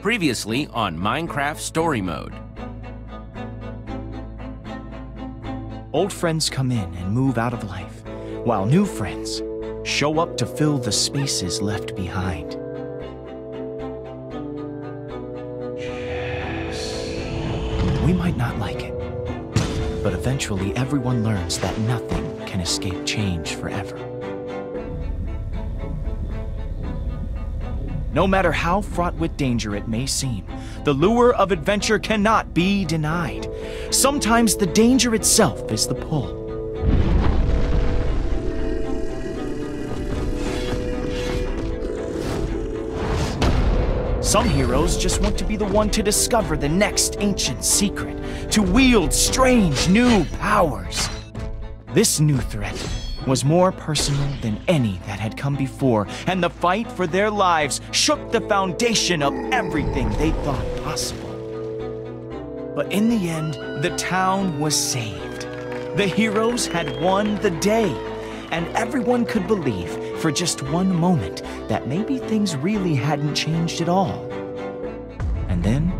Previously on Minecraft Story Mode. Old friends come in and move out of life, while new friends show up to fill the spaces left behind. Eventually everyone learns that nothing can escape change forever. No matter how fraught with danger it may seem, the lure of adventure cannot be denied. Sometimes the danger itself is the pull. Some heroes just want to be the one to discover the next ancient secret, to wield strange new powers. This new threat was more personal than any that had come before, and the fight for their lives shook the foundation of everything they thought possible. But in the end, the town was saved. The heroes had won the day, and everyone could believe for just one moment that maybe things really hadn't changed at all. And then,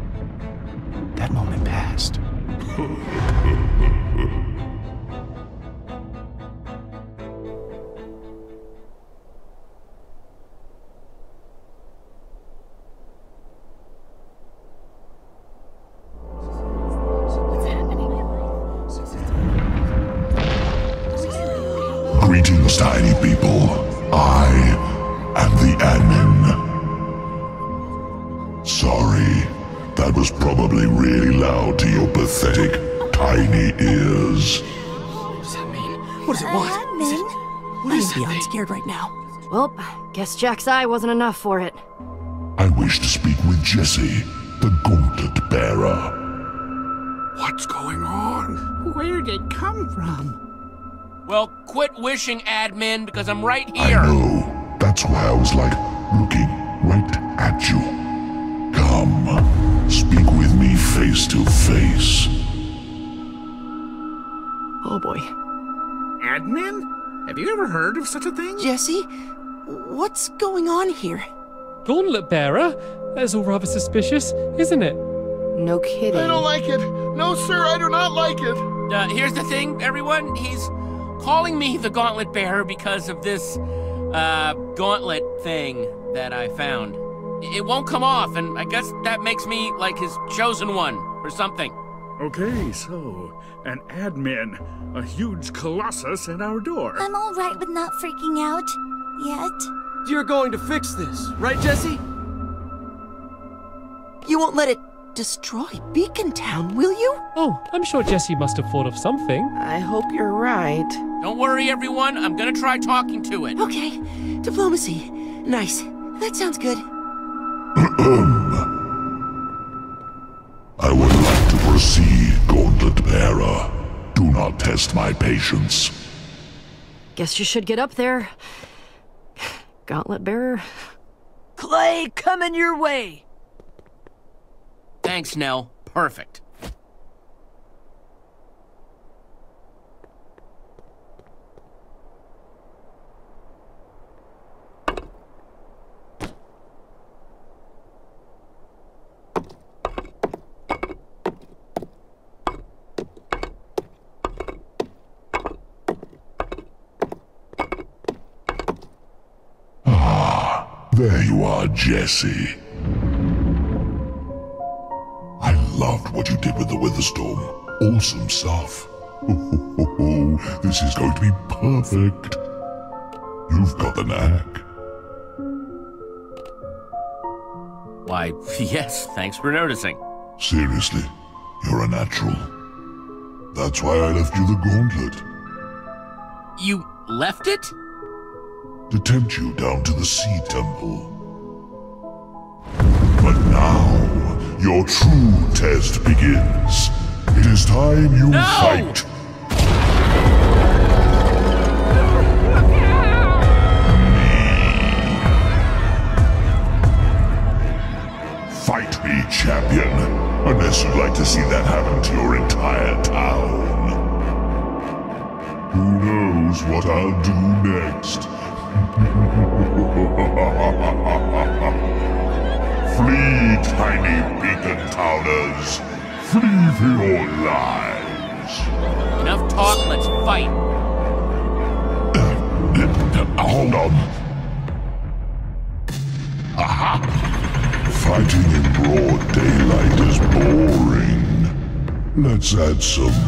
Well, guess Jack's eye wasn't enough for it. I wish to speak with Jesse, the Gauntlet Bearer. What's going on? Where did it come from? Well, quit wishing, admin, because I'm right here. I here. know. That's why I was like looking right at you. Come, speak with me face to face. Oh boy. Admin? Have you ever heard of such a thing? Jesse, what's going on here? Gauntlet bearer? That is all rather suspicious, isn't it? No kidding. I don't like it. No, sir, I do not like it. Uh, here's the thing, everyone. He's calling me the Gauntlet Bearer because of this uh, gauntlet thing that I found. It won't come off, and I guess that makes me like his chosen one or something. Okay, so an admin, a huge colossus at our door. I'm all right with not freaking out. Yet. You're going to fix this, right, Jesse? You won't let it destroy Beacon Town, will you? Oh, I'm sure Jesse must have thought of something. I hope you're right. Don't worry, everyone. I'm gonna try talking to it. Okay. Diplomacy. Nice. That sounds good. I would like to proceed, Gauntlet Bearer. Do not test my patience. Guess you should get up there. Gauntlet bearer. Clay coming your way. Thanks, Nell. Perfect. There Jesse. I loved what you did with the Witherstorm. Awesome stuff. this is going to be perfect. You've got the knack. Why, yes, thanks for noticing. Seriously, you're a natural. That's why I left you the gauntlet. You left it? to tempt you down to the sea temple. But now, your true test begins. It is time you No! fight. Fight me, champion, unless you'd like to see that happen to your entire town. Who knows what I'll do next? Flee, tiny beacon towners! Flee for your lives! Enough talk, let's fight. Hold on. Aha! Fighting in broad daylight is boring. Let's add some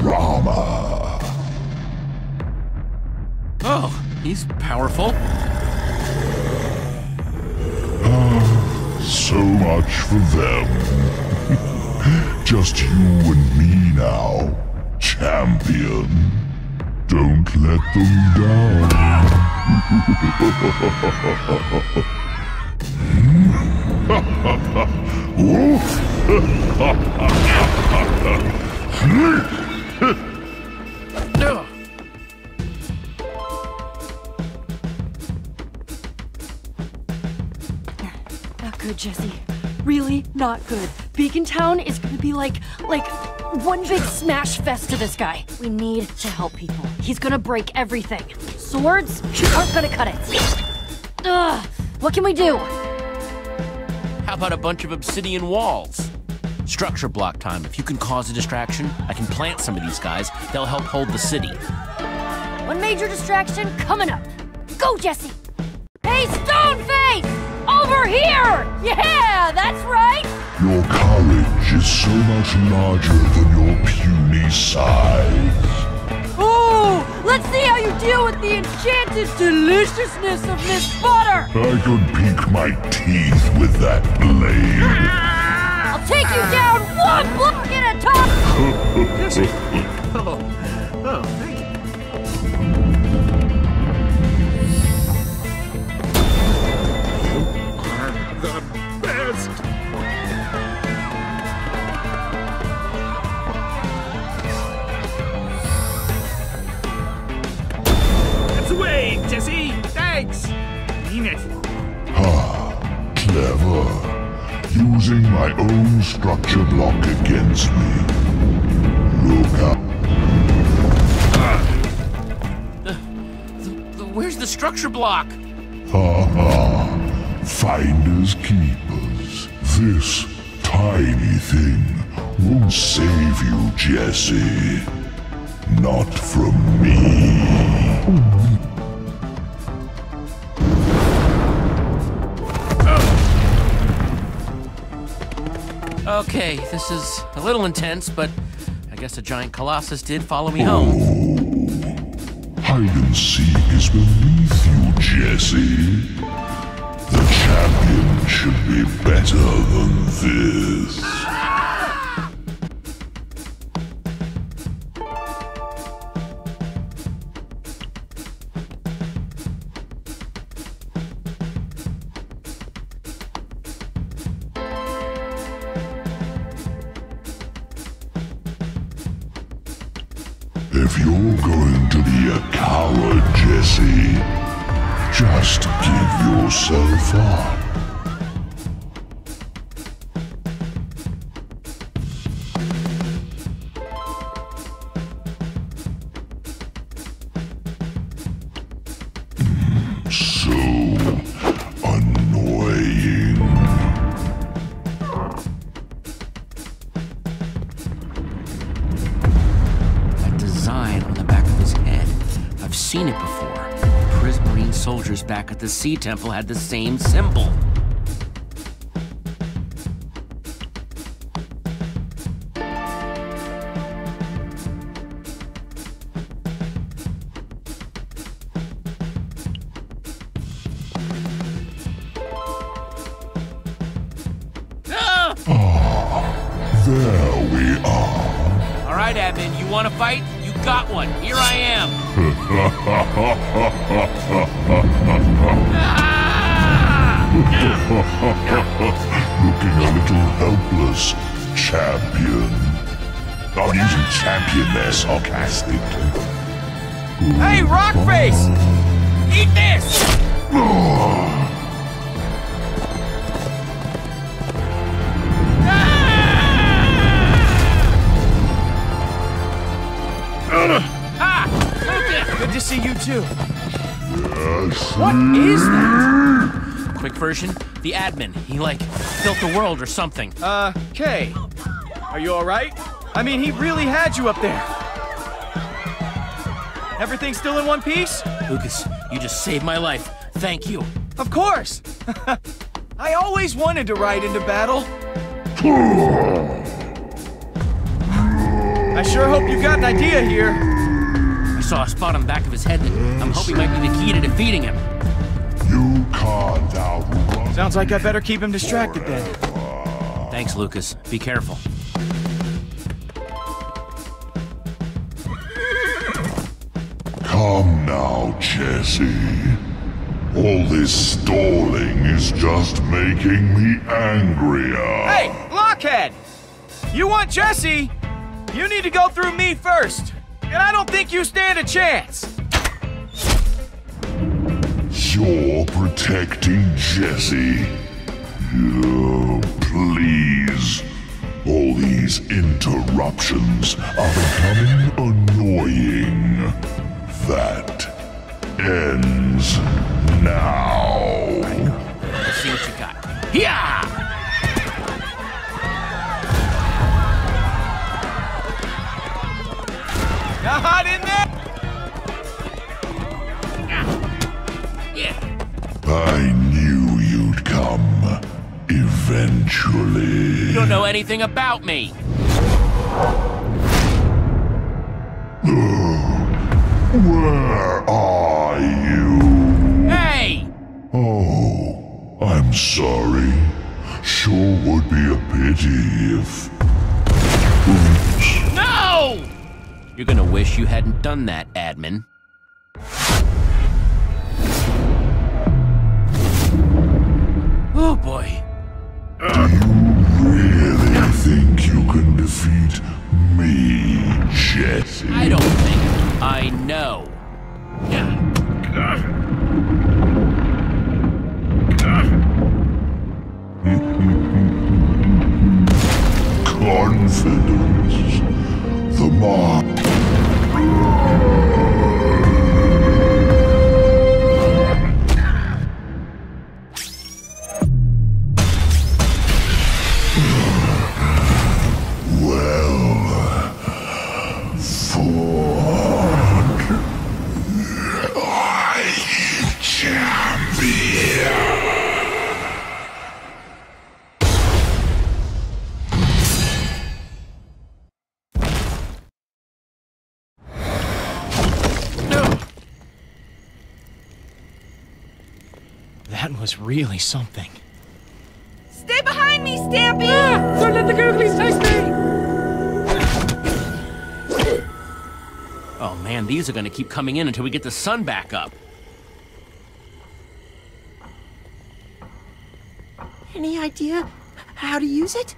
drama. Oh, he's powerful. So much for them. Just you and me now, champion. Don't let them down. good, Jesse. Really not good. Beacon Town is gonna be like, like, one big smash fest to this guy. We need to help people. He's gonna break everything. Swords aren't gonna cut it. Ugh. What can we do? How about a bunch of obsidian walls? Structure block time. If you can cause a distraction, I can plant some of these guys. They'll help hold the city. One major distraction coming up. Go, Jesse! Hey, Stoneface! Over here! Yeah, that's right! Your courage is so much larger than your puny size. Ooh, let's see how you deal with the enchanted deliciousness of this butter! I could pique my teeth with that blade. Ah! I'll take you down one block at a time! Oh, oh, thank clever. Using my own structure block against me. Look out. The- Where's the structure block? Ha ha. Finders keepers. This tiny thing won't save you, Jesse. Not from me. Okay, this is a little intense, but I guess a giant colossus did follow me home. Hide and seek is beneath you, Jesse. The champion should be better than this. The Sea Temple had the same symbol. World or something. Uh, Kay. Are you alright? I mean, he really had you up there. Everything still in one piece? Lucas, you just saved my life. Thank you. Of course! I always wanted to ride into battle. I sure hope you got an idea here. I saw a spot on the back of his head that I'm hoping might be the key to defeating him. You can't. Sounds like I better keep him distracted then. Thanks, Lucas. Be careful. Come now, Jesse. All this stalling is just making me angrier. Hey, Blockhead! You want Jesse? You need to go through me first. And I don't think you stand a chance. You're protecting Jesse. Oh, please. All these interruptions are becoming annoying. That ends now. Let's see what you got. Yeah! Not in I knew you'd come. Eventually. You don't know anything about me. Where are you? Hey! Oh, I'm sorry. Sure would be a pity if. Oops. No! You're gonna wish you hadn't done that, admin. Oh boy. Do you Really think you can defeat me, Jesse? I don't think I know. Confidence. The mark. That really something. Stay behind me, Stampy! Ah, don't let the googlies taste me! Oh man, these are gonna keep coming in until we get the sun back up. Any idea how to use it?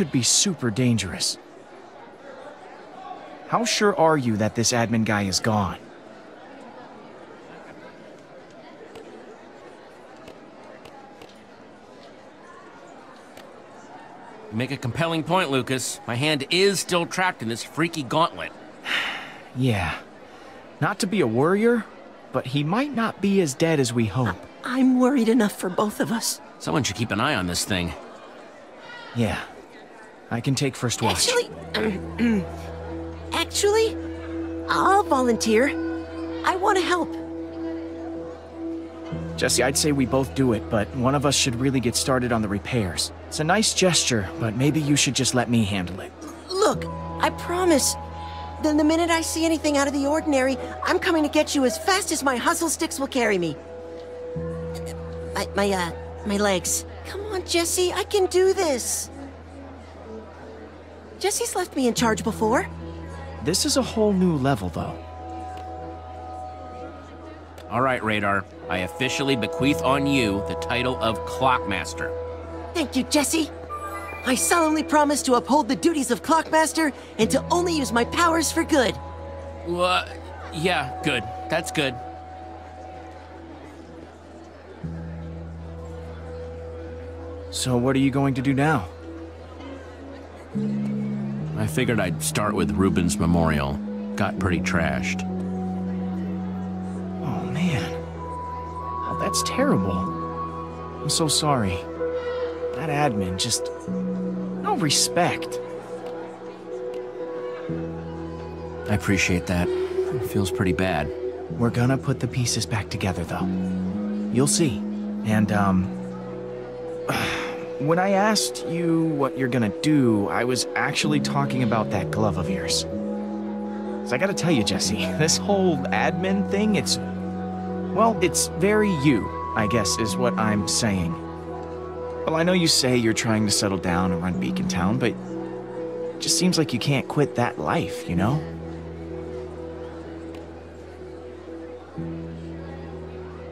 could be super dangerous. How sure are you that this admin guy is gone? You make a compelling point, Lucas. My hand is still trapped in this freaky gauntlet. yeah. Not to be a worrier, but he might not be as dead as we hope. I'm worried enough for both of us. Someone should keep an eye on this thing. Yeah. I can take first watch. Actually, actually, I'll volunteer. I want to help. Jesse, I'd say we both do it, but one of us should really get started on the repairs. It's a nice gesture, but maybe you should just let me handle it. Look, I promise. Then the minute I see anything out of the ordinary, I'm coming to get you as fast as my hustle sticks will carry me. My, my, uh, my legs. Come on, Jesse, I can do this. Jesse's left me in charge before. This is a whole new level, though. All right, Radar. I officially bequeath on you the title of Clockmaster. Thank you, Jesse. I solemnly promise to uphold the duties of Clockmaster and to only use my powers for good. Well, yeah, good. That's good. So what are you going to do now? I figured I'd start with Reuben's memorial. Got pretty trashed. Oh, man. Oh, that's terrible. I'm so sorry. That admin just... No respect. I appreciate that. It feels pretty bad. We're gonna put the pieces back together, though. You'll see. And, um... When I asked you what you're gonna do, I was actually talking about that glove of yours. So I gotta tell you, Jesse, this whole admin thing, it's... Well, it's very you, I guess, is what I'm saying. Well, I know you say you're trying to settle down and run Beacon Town, but... It just seems like you can't quit that life, you know?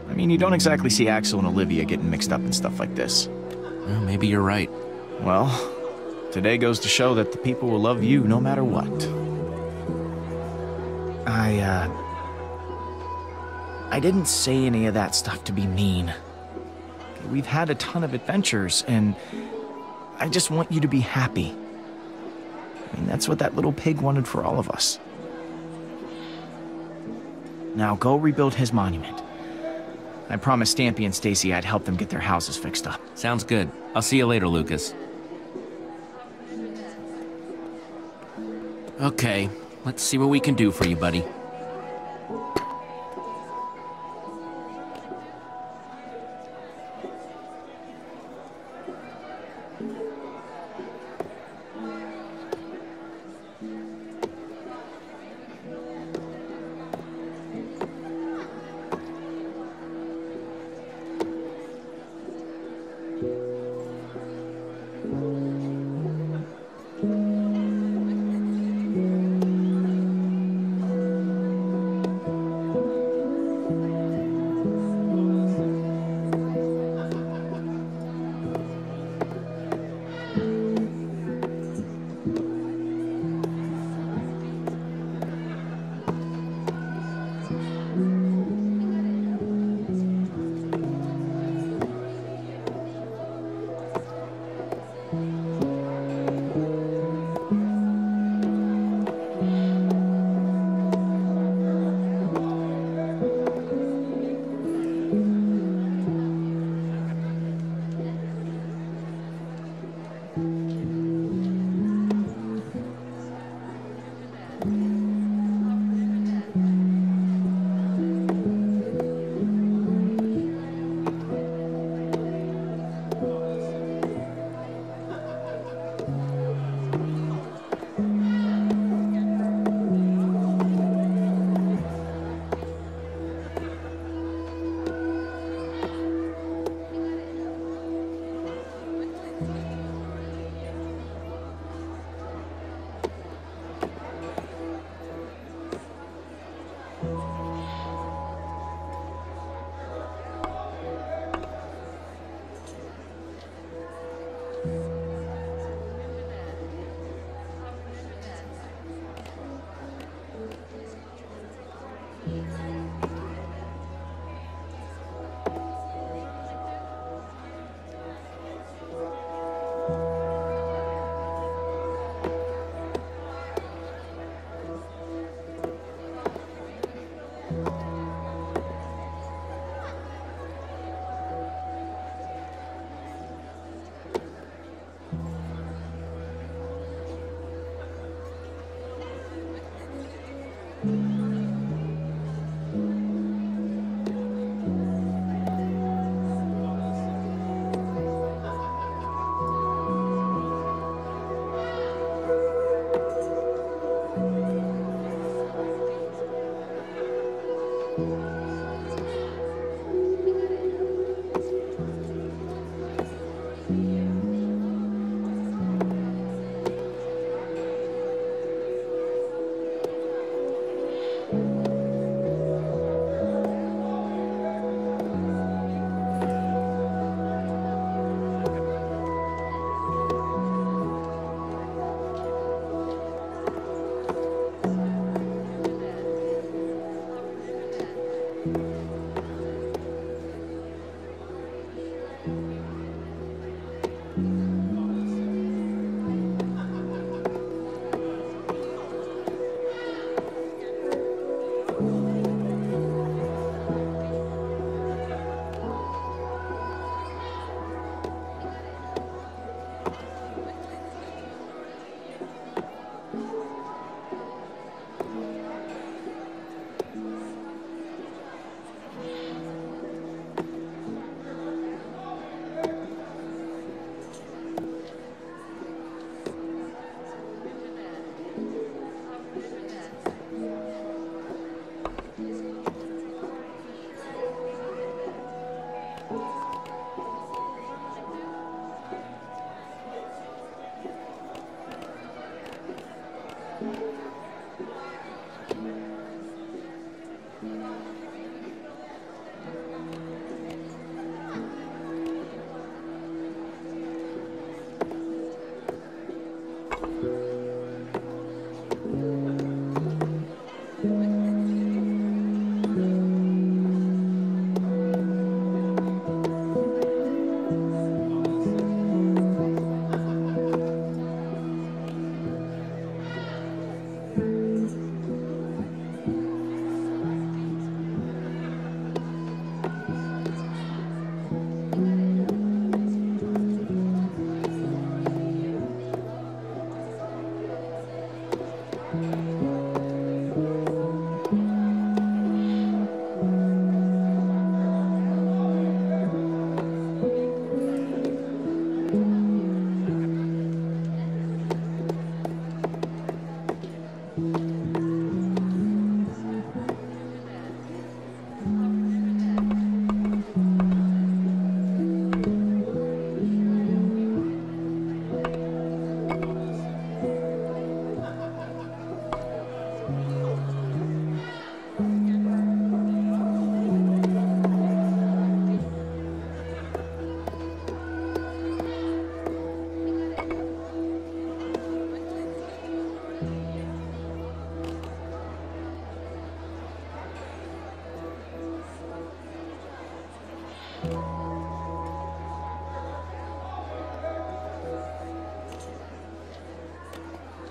I mean, you don't exactly see Axel and Olivia getting mixed up in stuff like this. Well, maybe you're right. Well, today goes to show that the people will love you no matter what. I, uh... I didn't say any of that stuff to be mean. We've had a ton of adventures, and I just want you to be happy. I mean, that's what that little pig wanted for all of us. Now go rebuild his monument. I promised Stampy and Stacy I'd help them get their houses fixed up. Sounds good. I'll see you later, Lucas. Okay, let's see what we can do for you, buddy.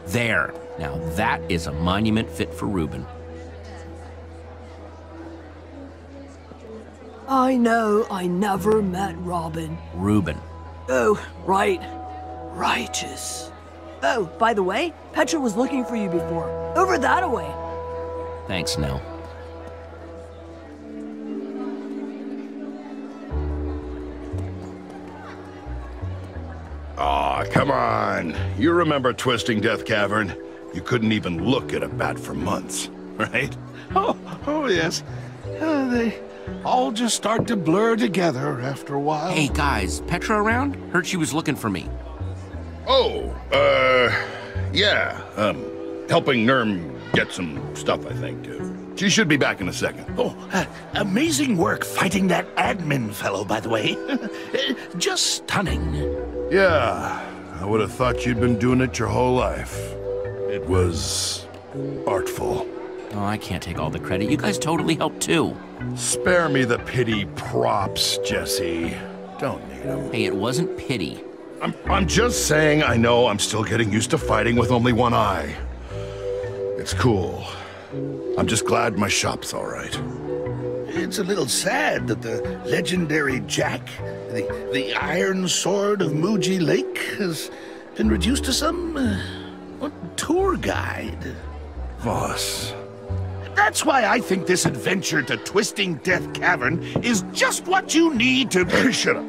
There. Now that is a monument fit for Reuben. I know I never met Robin. Reuben. Oh, right. Righteous. Oh, by the way, Petra was looking for you before. Over that away. Thanks, Nell. Come on. You remember Twisting Death Cavern? You couldn't even look at a bat for months, right? Oh, oh yes. Uh, they all just start to blur together after a while. Hey, guys, Petra around? Heard she was looking for me. Oh, uh, yeah. Um, helping Nurm get some stuff, I think, too. She should be back in a second. Oh, uh, amazing work fighting that admin fellow, by the way. Just stunning. Yeah, I would have thought you'd been doing it your whole life. It was artful. Oh, I can't take all the credit. You guys totally helped too. Spare me the pity props, Jesse. Don't need them. Hey, it wasn't pity. I'm, I'm just saying I know I'm still getting used to fighting with only one eye. It's cool. I'm just glad my shop's all right. It's a little sad that the legendary Jack, the, the Iron Sword of Muji Lake, has been reduced to some uh, tour guide. Voss, That's why I think this adventure to Twisting Death Cavern is just what you need to. Shut up.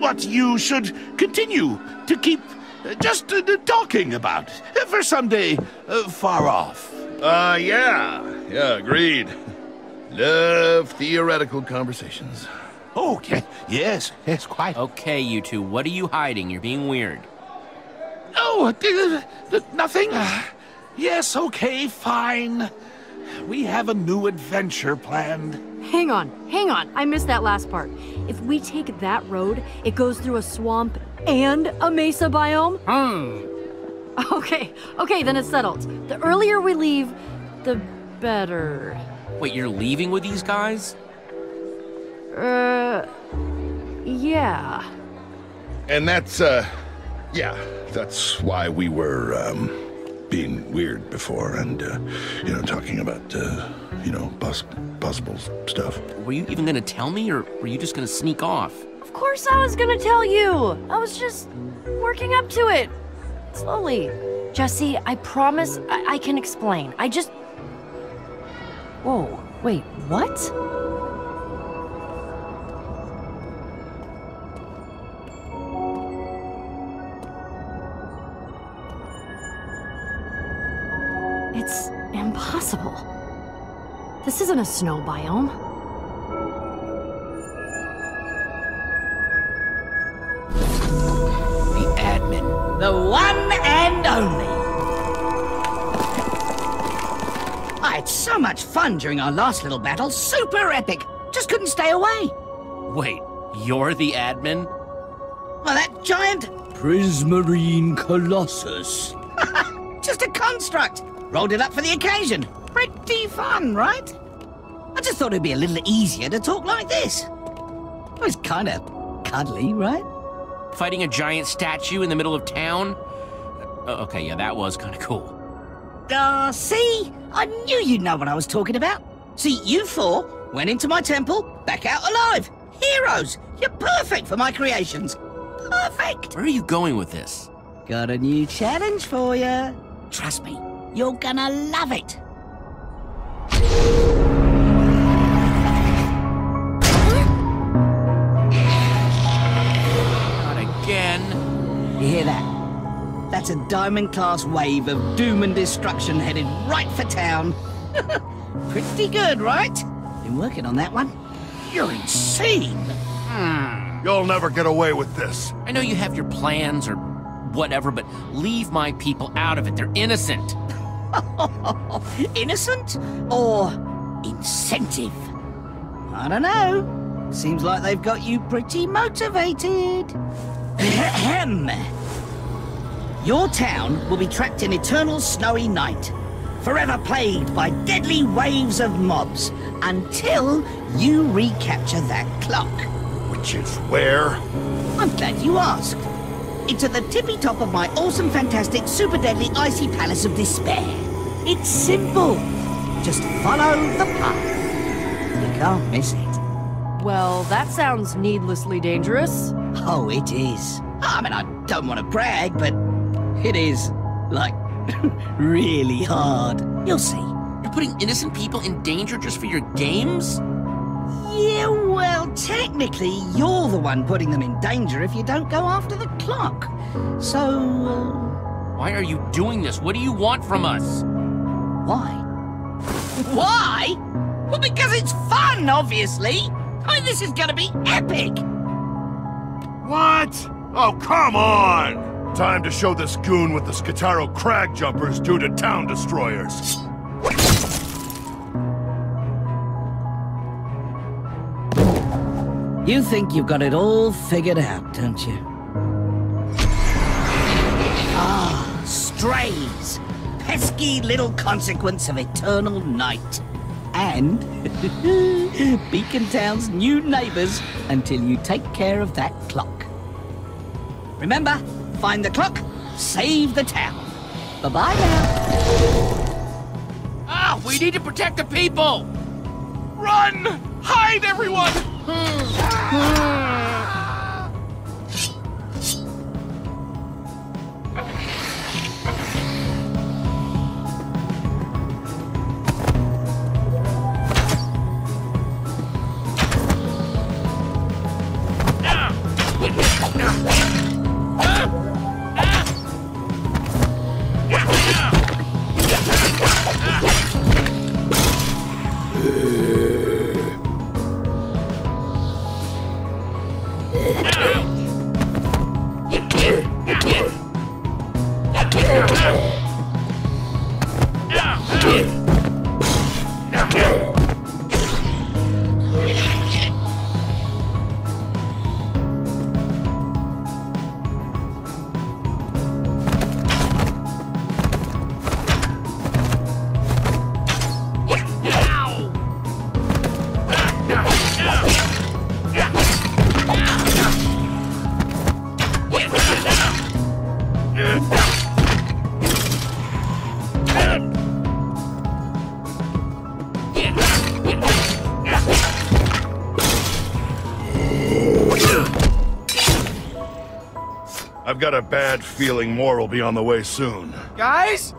What you should continue to keep uh, just uh, talking about for someday uh, far off. Uh, yeah. Yeah, agreed. Love theoretical conversations. Okay. Yes, yes, quite. Okay, you two, what are you hiding? You're being weird. Oh, uh, uh, nothing. Yes, okay, fine. We have a new adventure planned. Hang on, hang on. I missed that last part. If we take that road, it goes through a swamp and a mesa biome? Hmm. Okay, okay, then it's settled. The earlier we leave, the better. Wait, you're leaving with these guys? Uh, yeah. And that's, uh, yeah, that's why we were, um, being weird before and, uh, you know, talking about, uh, you know, poss- possible stuff. Were you even gonna tell me, or were you just gonna sneak off? Of course I was gonna tell you. I was just working up to it. Slowly. Jesse, I promise I, I can explain. I just. Whoa, wait, what? It's impossible. This isn't a snow biome. Much fun during our last little battle. Super epic. Just couldn't stay away. Wait, you're the admin? Well, that giant Prismarine Colossus. Just a construct. Rolled it up for the occasion. Pretty fun, right? I just thought it'd be a little easier to talk like this. It was kind of cuddly, right? Fighting a giant statue in the middle of town? Uh, okay, yeah, that was kind of cool. Ah, see? I knew you'd know what I was talking about. See, you four went into my temple, back out alive. Heroes! You're perfect for my creations. Perfect! Where are you going with this? Got a new challenge for you. Trust me, you're gonna love it. That's a diamond class wave of doom and destruction headed right for town. Pretty good, right? Been working on that one. You're insane. Hmm. You'll never get away with this. I know you have your plans or whatever, but leave my people out of it. They're innocent. Innocent or incentive? I don't know. Seems like they've got you pretty motivated. Ahem. Your town will be trapped in eternal snowy night, forever plagued by deadly waves of mobs, until you recapture that clock. Which is where? I'm glad you asked. It's at the tippy top of my awesome, fantastic, super deadly, icy palace of despair. It's simple. Just follow the path. You can't miss it. Well, that sounds needlessly dangerous. Oh, it is. I mean, I don't want to brag, but it is, like, really hard. You'll see. You're putting innocent people in danger just for your games? Yeah, well, technically, you're the one putting them in danger if you don't go after the clock. So, uh, Why are you doing this? What do you want from us? why? Why? Well, because it's fun, obviously. I mean, this is gonna be epic. What? Oh, come on! Time to show this goon what the Skitaro crag jumpers do to town destroyers. You think you've got it all figured out, don't you? Ah, strays. Pesky little consequence of eternal night. And Beacon Town's new neighbors until you take care of that clock. Remember, find the clock, save the town. Bye-bye now. Ah, we need to protect the people! Run! Hide, everyone! I've got a bad feeling more will be on the way soon. Guys?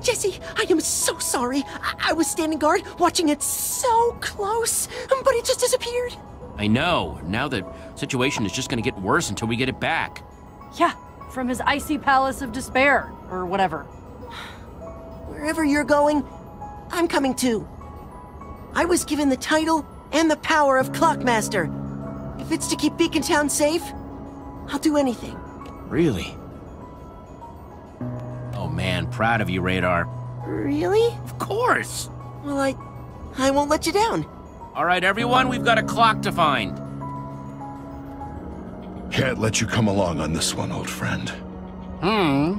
Jesse, I am so sorry. I, I was standing guard, watching it so close, but it just disappeared. I know. Now the situation is just gonna get worse until we get it back. Yeah, from his icy palace of despair, or whatever. Wherever you're going, I'm coming too. I was given the title and the power of Clockmaster. If it's to keep Beacon Town safe, I'll do anything. Really? Oh man, proud of you, Radar. Really? Of course. Well, I... I won't let you down. All right, everyone, we've got a clock to find. Can't let you come along on this one, old friend. Hmm.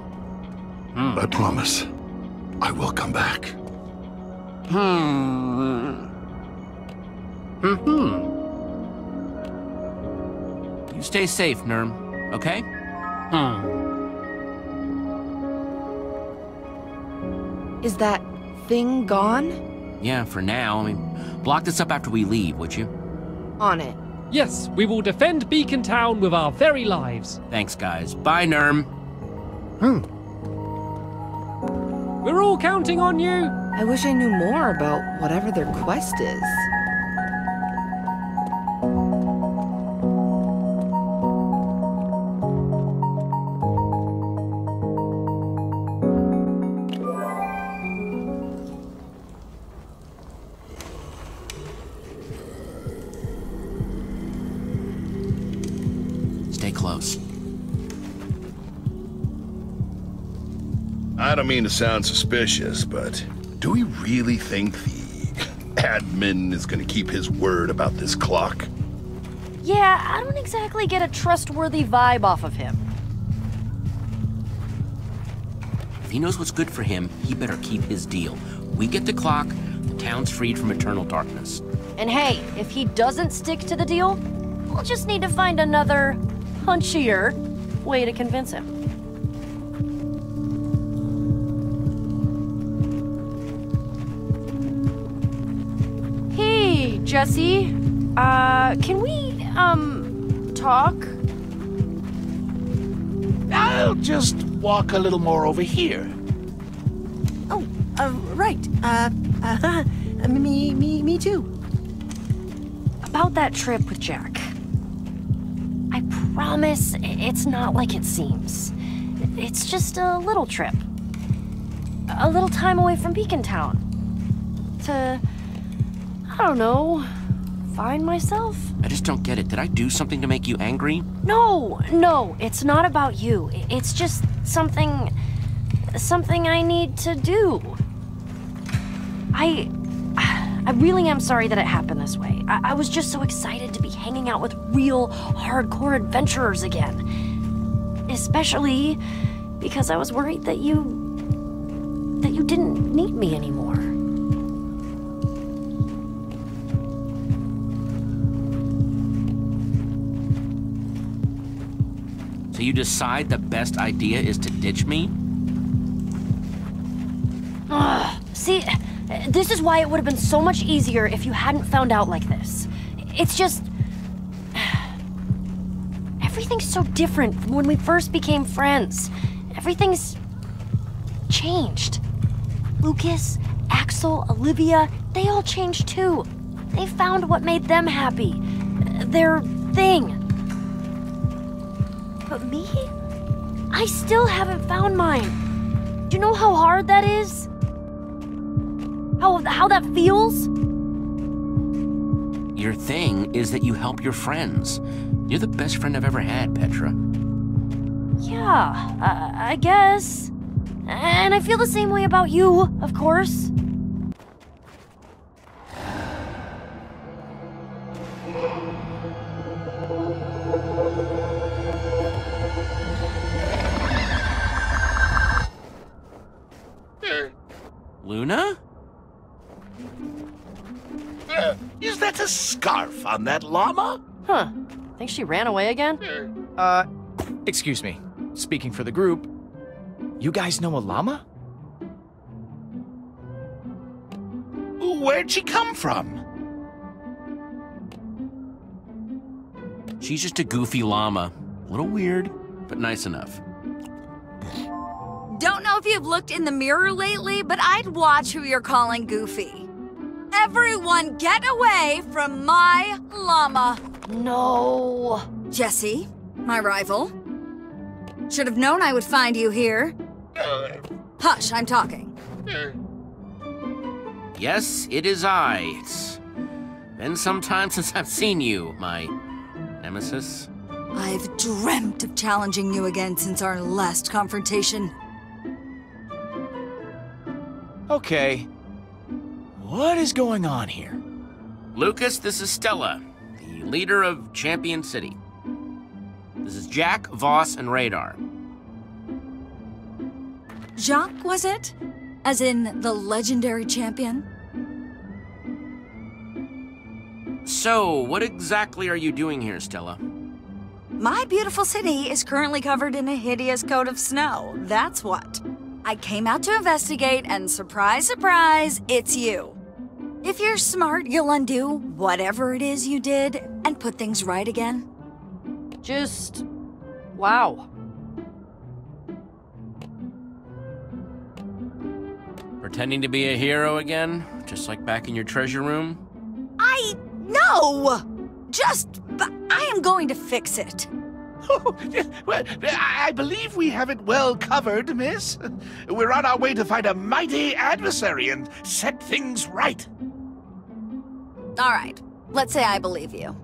I promise. I will come back. Hmm. Hmm. You stay safe, Nurm. Okay? Hmm. Is that thing gone? Yeah, for now. I mean, block this up after we leave, would you? On it. Yes, we will defend Beacon Town with our very lives. Thanks, guys. Bye, Nurm. Hmm. We're all counting on you. I wish I knew more about whatever their quest is. Don't mean to sound suspicious, but do we really think the admin is going to keep his word about this clock? Yeah, I don't exactly get a trustworthy vibe off of him. If he knows what's good for him, he better keep his deal. We get the clock, the town's freed from eternal darkness. And hey, if he doesn't stick to the deal, we'll just need to find another punchier way to convince him. Jesse. Uh, can we, um, talk? I'll just walk a little more over here. Oh, uh, right. Uh, uh, me, me, me too. About that trip with Jack. I promise it's not like it seems. It's just a little trip. A little time away from Beacon Town. To, I don't know, find myself? I just don't get it. Did I do something to make you angry? No, no, it's not about you. It's just something. something I need to do. I. I really am sorry that it happened this way. I, I was just so excited to be hanging out with real hardcore adventurers again. Especially because I was worried that you. that you didn't need me anymore. You decide the best idea is to ditch me? Ugh. See, this is why it would have been so much easier if you hadn't found out like this. It's just. Everything's so different from when we first became friends. Everything's. changed. Lucas, Axel, Olivia, they all changed too. They found what made them happy. Their thing. But me? I still haven't found mine. Do you know how hard that is? How, how that feels? Your thing is that you help your friends. You're the best friend I've ever had, Petra. Yeah, I, I guess. And I feel the same way about you, of course. A scarf on that llama? Huh. Think she ran away again? Uh, excuse me. Speaking for the group, you guys know a llama? Where'd she come from? She's just a goofy llama. A little weird, but nice enough. Don't know if you've looked in the mirror lately, but I'd watch who you're calling goofy. Everyone get away from my llama. No. Jesse, my rival. Should have known I would find you here. Hush, I'm talking. Yes, it is I. It's been some time since I've seen you, my nemesis. I've dreamt of challenging you again since our last confrontation. Okay. What is going on here? Lucas, this is Stella, the leader of Champion City. This is Jack, Voss, and Radar. Jacques, was it? As in the legendary champion? So, what exactly are you doing here, Stella? My beautiful city is currently covered in a hideous coat of snow. That's what. I came out to investigate, and surprise, surprise, it's you. If you're smart, you'll undo whatever it is you did and put things right again. Just. wow. Pretending to be a hero again? Just like back in your treasure room? I. No! Just. I am going to fix it. Oh, well, I believe we have it well covered, miss. We're on our way to find a mighty adversary and set things right. All right, let's say I believe you.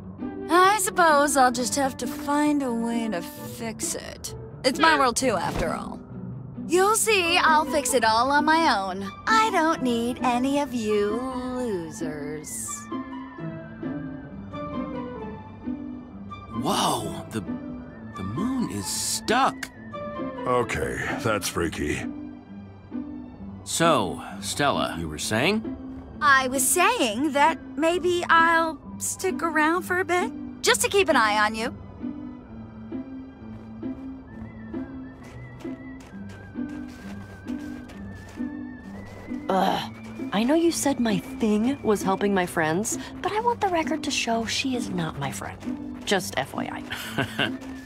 I suppose I'll just have to find a way to fix it. It's my world too, after all. You'll see, I'll fix it all on my own. I don't need any of you losers. Whoa, the the moon is stuck. Okay, that's freaky. So, Stella, you were saying? I was saying that maybe I'll stick around for a bit, just to keep an eye on you. Ugh. I know you said my thing was helping my friends, but I want the record to show she is not my friend. Just FYI.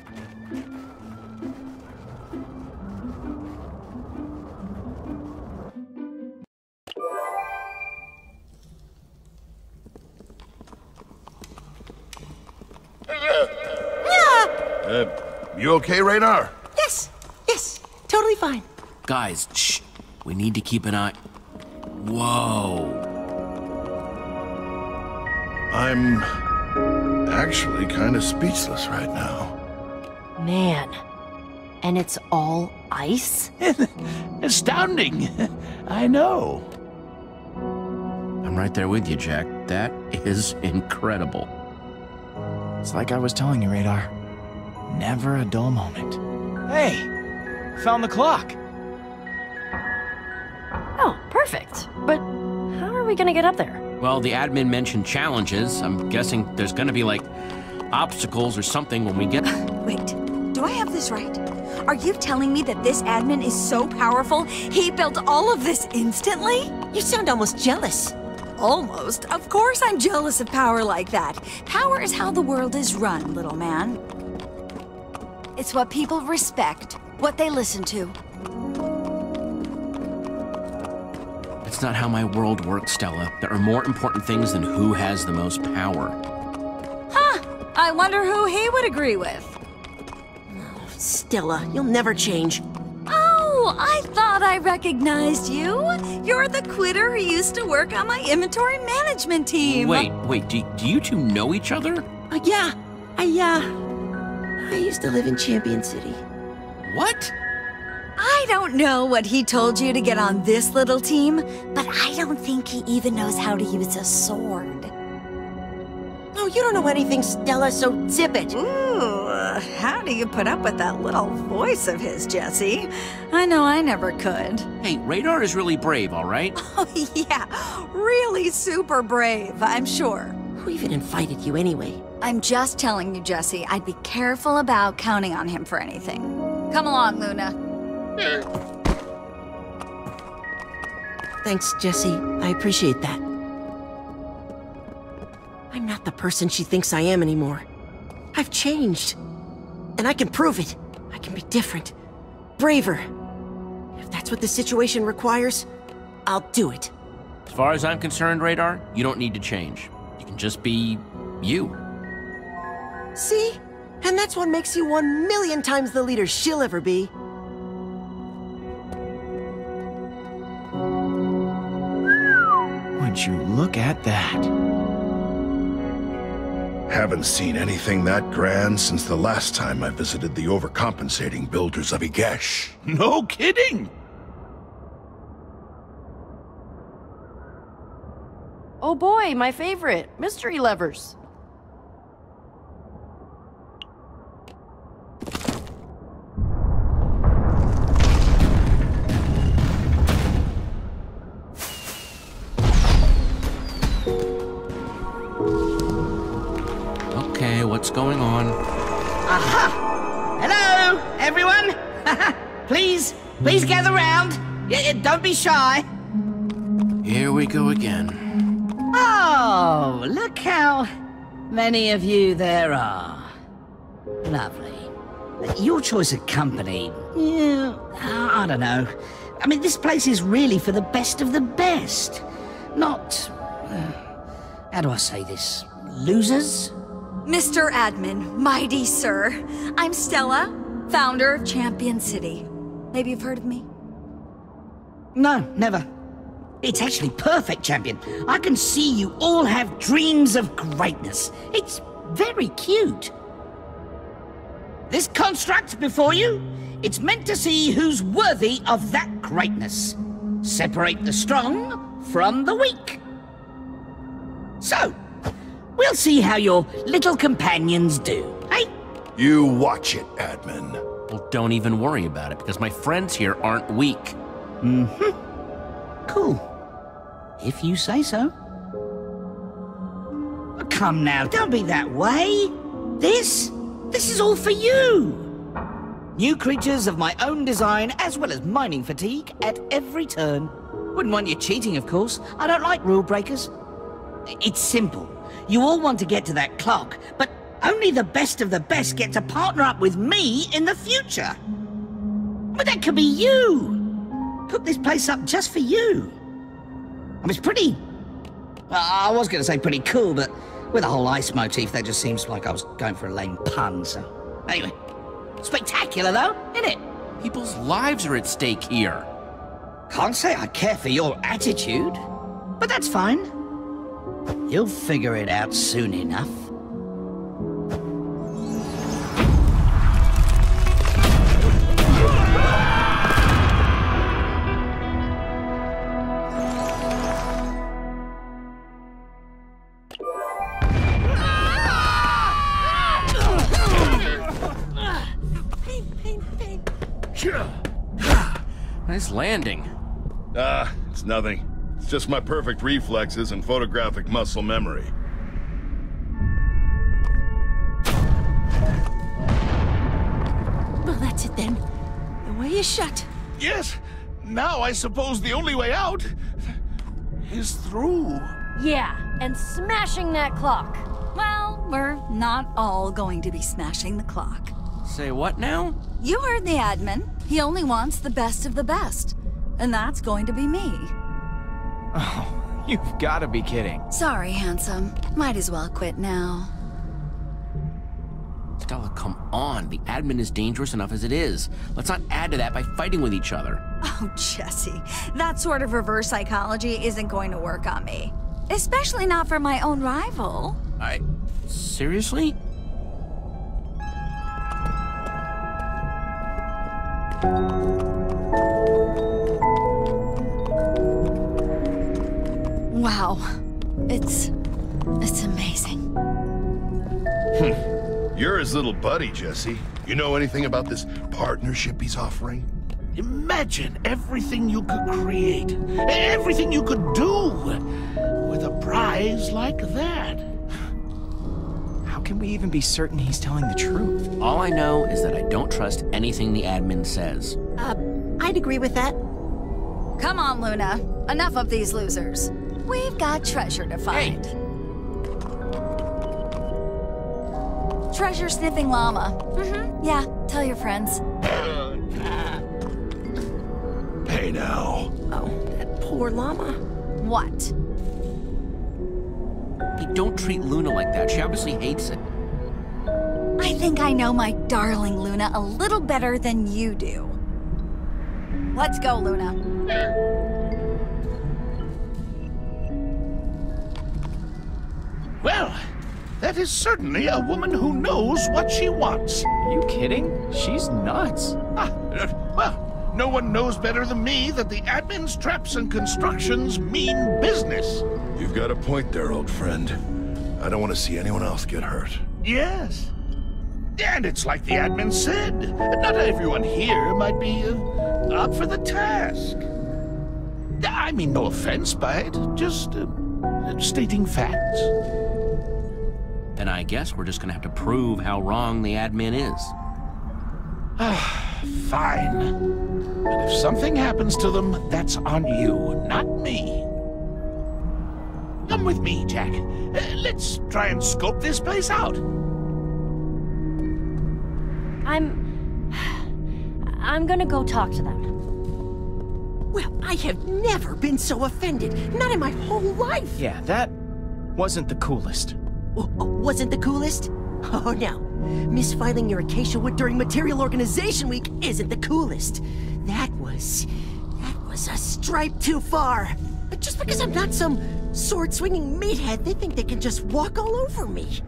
Uh, you okay, Radar? Yes, yes, totally fine. Guys, shh. We need to keep an eye. Whoa. I'm actually kind of speechless right now. Man. And it's all ice? Astounding. I know. I'm right there with you, Jack. That is incredible. It's like I was telling you, Radar. Never a dull moment. Hey, found the clock. Oh, perfect. But how are we gonna get up there? Well, the admin mentioned challenges. I'm guessing there's gonna be like obstacles or something when we get. Wait, do I have this right? Are you telling me that this admin is so powerful, he built all of this instantly? You sound almost jealous. Almost. Of course I'm jealous of power like that. Power is how the world is run, little man. It's what people respect, what they listen to. That's not how my world works, Stella. There are more important things than who has the most power. Huh. I wonder who he would agree with. Stella, you'll never change. Oh, I thought I recognized you. You're the quitter who used to work on my inventory management team. Wait, wait, do, do you two know each other? Uh, yeah, I, uh, I used to live in Champion City. What? I don't know what he told you to get on this little team, but I don't think he even knows how to use a sword. Oh, you don't know anything, Stella, so zip it. Ooh, how do you put up with that little voice of his, Jesse? I know I never could. Hey, Radar is really brave, all right? Oh, yeah, really super brave, I'm sure. Who even invited you anyway? I'm just telling you, Jesse, I'd be careful about counting on him for anything. Come along, Luna. Thanks, Jesse. I appreciate that. I'm not the person she thinks I am anymore. I've changed. And I can prove it. I can be different. Braver. If that's what the situation requires, I'll do it. As far as I'm concerned, Radar, you don't need to change. You can just be you. See? And that's what makes you one million times the leader she'll ever be. Would you look at that? Haven't seen anything that grand since the last time I visited the overcompensating builders of Igesh. No kidding! Oh boy, my favorite, mystery levers. Don't be shy. Here we go again. Oh, look how many of you there are. Lovely. Your choice of company, yeah, I don't know. I mean, this place is really for the best of the best. Not. uh, how do I say this? Losers? Mr. Admin, mighty sir, I'm Stella, founder of Champion City. Maybe you've heard of me? No, never. It's actually perfect, champion. I can see you all have dreams of greatness. It's very cute. This construct before you, it's meant to see who's worthy of that greatness. Separate the strong from the weak. So, we'll see how your little companions do, hey? You watch it, admin. Well, don't even worry about it, because my friends here aren't weak. Mm-hmm. Cool. If you say so. Come now, don't be that way. This, this is all for you. New creatures of my own design, as well as mining fatigue at every turn. Wouldn't want you cheating, of course. I don't like rule breakers. It's simple. You all want to get to that clock, but only the best of the best get to partner up with me in the future. But that could be you. Cook this place up just for you. I mean, it's pretty. I was going to say pretty cool, but with the whole ice motif, that just seems like I was going for a lame pun, so. Anyway, spectacular though, isn't it? People's lives are at stake here. Can't say I care for your attitude, but that's fine. You'll figure it out soon enough. Nice landing. Ah, it's nothing. It's just my perfect reflexes and photographic muscle memory. Well, that's it then. The way is shut. Yes. Now I suppose the only way out is through. Yeah, and smashing that clock. Well, we're not all going to be smashing the clock. Say what now? You heard the admin. He only wants the best of the best. And that's going to be me. Oh, you've got to be kidding. Sorry, handsome. Might as well quit now. Stella, come on. The admin is dangerous enough as it is. Let's not add to that by fighting with each other. Oh, Jesse, that sort of reverse psychology isn't going to work on me. Especially not for my own rival. I. Seriously? Wow. It's. it's amazing. Hmm. You're his little buddy, Jesse. You know anything about this partnership he's offering? Imagine everything you could create, everything you could do with a prize like that. How can we even be certain he's telling the truth? All I know is that I don't trust anything the admin says. Uh, I'd agree with that. Come on, Luna. Enough of these losers. We've got treasure to find. Hey. Treasure sniffing llama. Mm-hmm. Yeah, tell your friends. Hey now. Oh, that poor llama. What? Hey, don't treat Luna like that. She obviously hates it. I think I know my darling Luna a little better than you do. Let's go, Luna. Well, that is certainly a woman who knows what she wants. Are you kidding? She's nuts. Ah, uh, well, no one knows better than me that the admin's traps and constructions mean business. You've got a point there, old friend. I don't want to see anyone else get hurt. Yes. And it's like the admin said. Not everyone here might be uh, up for the task. I mean, no offense by it, just uh, stating facts. Then I guess we're just gonna have to prove how wrong the admin is. Fine. And if something happens to them, that's on you, not me. Come with me, Jack. Uh, let's try and scope this place out. I'm. I'm gonna go talk to them. Well, I have never been so offended. Not in my whole life. Yeah, that wasn't the coolest. W wasn't the coolest? Oh, no. Misfiling your acacia wood during Material Organization Week isn't the coolest. That was... that was a stripe too far. But just because I'm not some sword-swinging meathead, they think they can just walk all over me.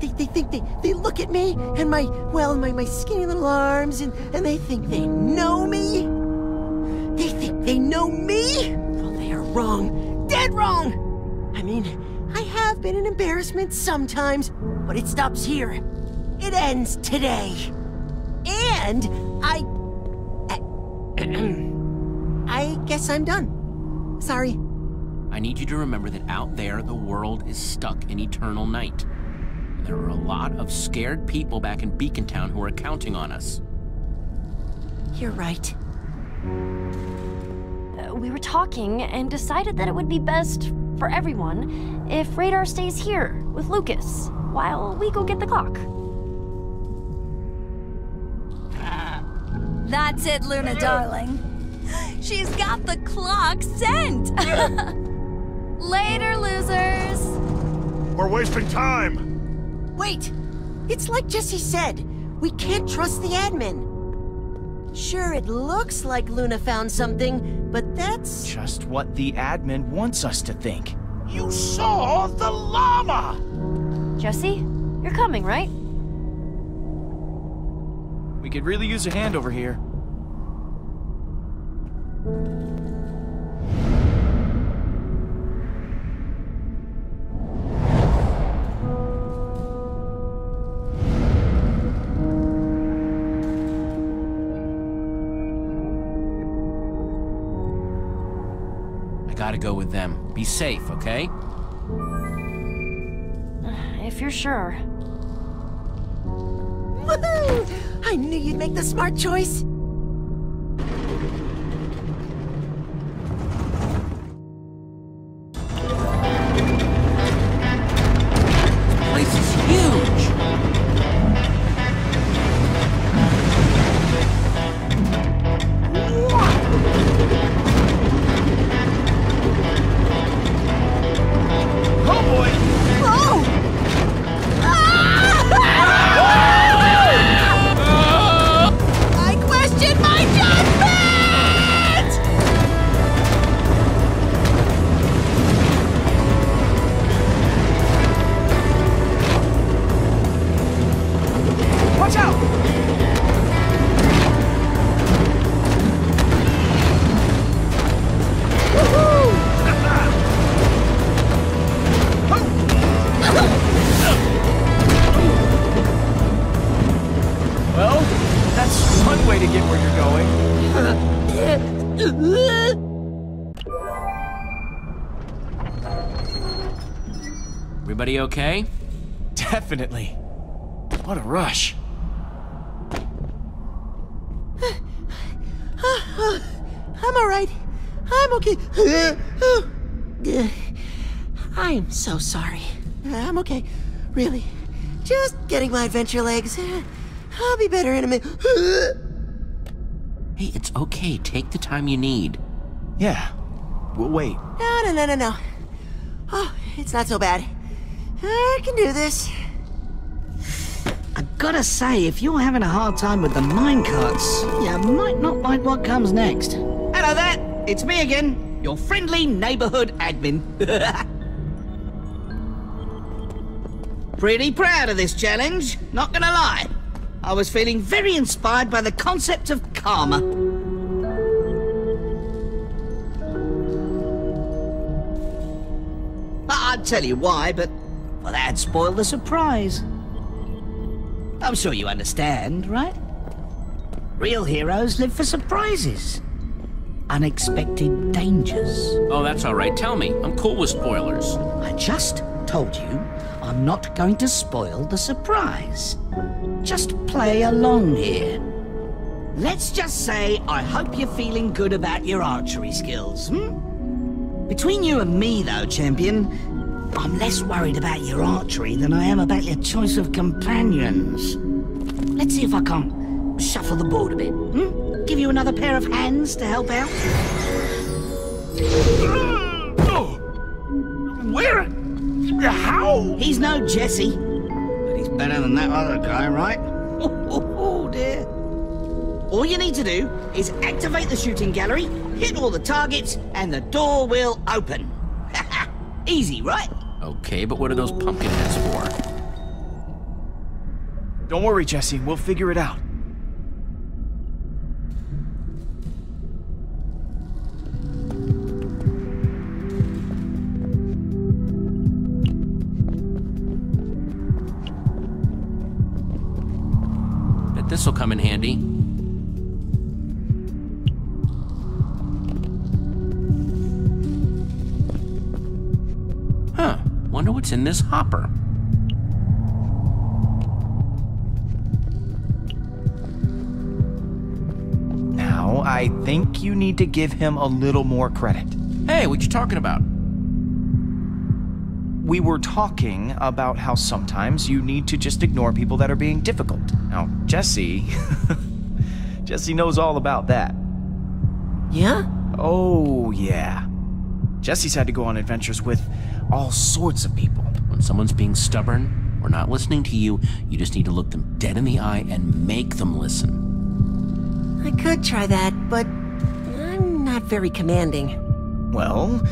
They, they think they, they look at me and my, well, my, my skinny little arms and, and they think they know me. They think they know me? Well, they are wrong. Dead wrong! I mean, I have been an embarrassment sometimes, but it stops here. It ends today. And I... I guess I'm done. Sorry. I need you to remember that out there, the world is stuck in eternal night. There are a lot of scared people back in Beacon Town who are counting on us. You're right. Uh, we were talking and decided that it would be best for everyone if Radar stays here with Lucas while we go get the clock. That's it, Luna darling. She's got the clock scent! Later, losers! We're wasting time! Wait! It's like Jesse said. We can't trust the admin. Sure, it looks like Luna found something, but that's... Just what the admin wants us to think. You saw the llama! Jesse, you're coming, right? We could really use a hand over here. Gotta go with them. Be safe, okay? If you're sure. Woohoo! I knew you'd make the smart choice. Okay? Definitely. What a rush. I'm all right. I'm okay. I'm so sorry. I'm okay. Really. Just getting my adventure legs. I'll be better in a minute. Hey, it's okay. Take the time you need. Yeah. We'll wait. No, no, no, no, no. Oh, it's not so bad. I can do this. I gotta say, if you're having a hard time with the minecarts, you might not like what comes next. Hello there, it's me again, your friendly neighborhood admin. Pretty proud of this challenge, not gonna lie. I was feeling very inspired by the concept of karma. I'd tell you why, but well, that'd spoil the surprise. I'm sure you understand, right? Real heroes live for surprises. Unexpected dangers. Oh, that's all right. Tell me. I'm cool with spoilers. I just told you I'm not going to spoil the surprise. Just play along here. Let's just say I hope you're feeling good about your archery skills, hmm? Between you and me, though, champion, I'm less worried about your archery than I am about your choice of companions. Let's see if I can't shuffle the board a bit, hmm? Give you another pair of hands to help out? Where? How? He's no Jesse, but he's better than that other guy, right? Oh, dear. All you need to do is activate the shooting gallery, hit all the targets, and the door will open. Easy, right? Okay, but what are those pumpkin heads for? Don't worry, Jesse. We'll figure it out. Bet this'll come in handy. Wonder what's in this hopper. Now, I think you need to give him a little more credit. Hey, what you talking about? We were talking about how sometimes you need to just ignore people that are being difficult. Now, Jesse. Jesse knows all about that. Yeah? Oh, yeah. Jesse's had to go on adventures with all sorts of people. When someone's being stubborn or not listening to you, you just need to look them dead in the eye and make them listen. I could try that, but I'm not very commanding. Well,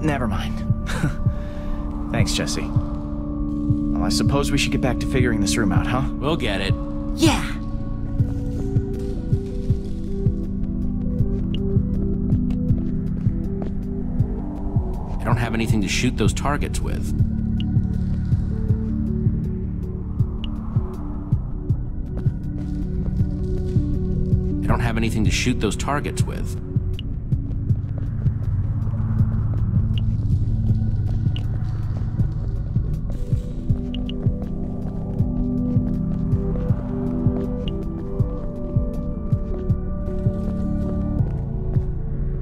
never mind. Thanks, Jesse. Well, I suppose we should get back to figuring this room out, huh? We'll get it. Yeah. Have anything to shoot those targets with. I don't have anything to shoot those targets with.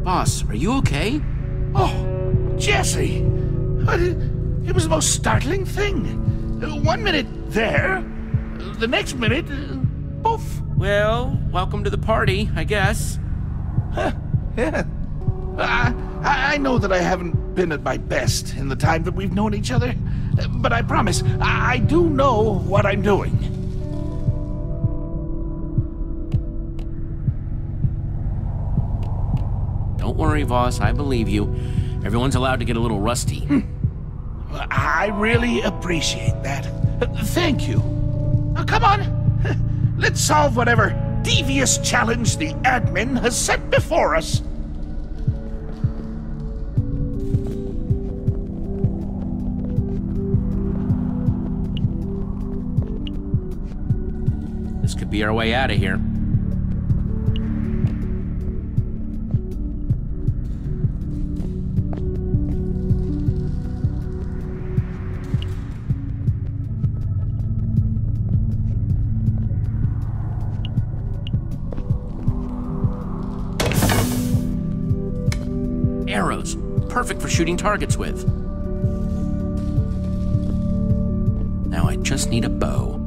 Boss, are you okay? Jesse! It was the most startling thing. One minute there, the next minute, poof. Well, welcome to the party, I guess. Yeah. I, I know that I haven't been at my best in the time that we've known each other, but I promise I, I do know what I'm doing. Don't worry, Voss, I believe you. Everyone's allowed to get a little rusty. Hmm. I really appreciate that. Thank you. Now, come on. Let's solve whatever devious challenge the admin has set before us. This could be our way out of here. Perfect for shooting targets with. Now I just need a bow.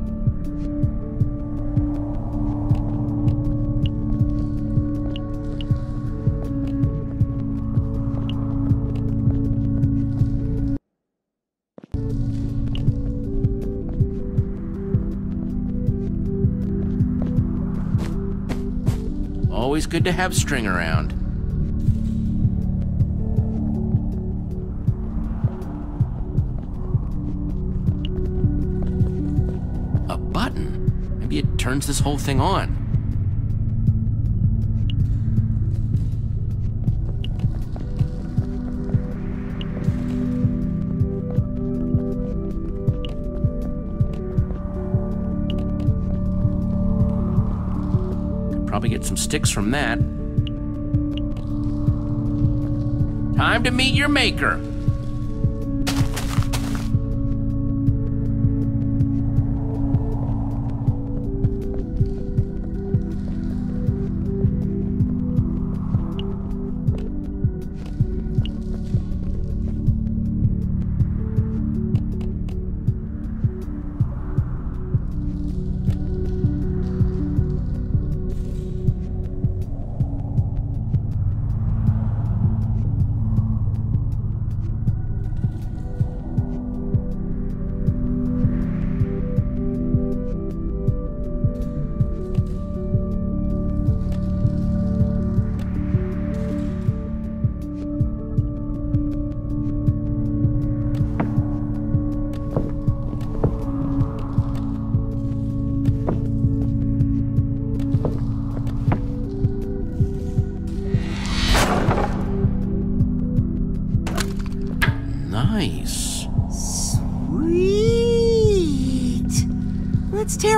Always good to have string around. Turns this whole thing on. Probably get some sticks from that. Time to meet your maker.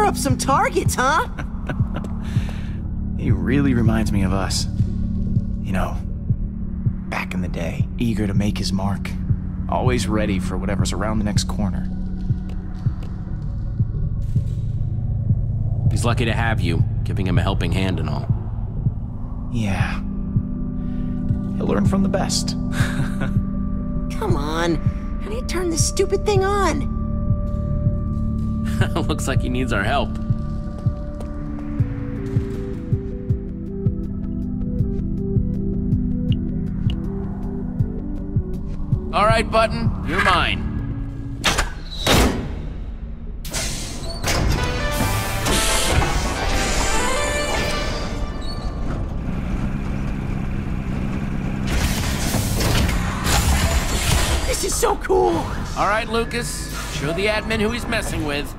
Up some targets, huh? He really reminds me of us. You know, back in the day, eager to make his mark, always ready for whatever's around the next corner. He's lucky to have you, giving him a helping hand and all. Yeah. He'll learn from the best. Come on. How do you turn this stupid thing on? Looks like he needs our help. All right, Button, you're mine. This is so cool. All right, Lucas, show the admin who he's messing with.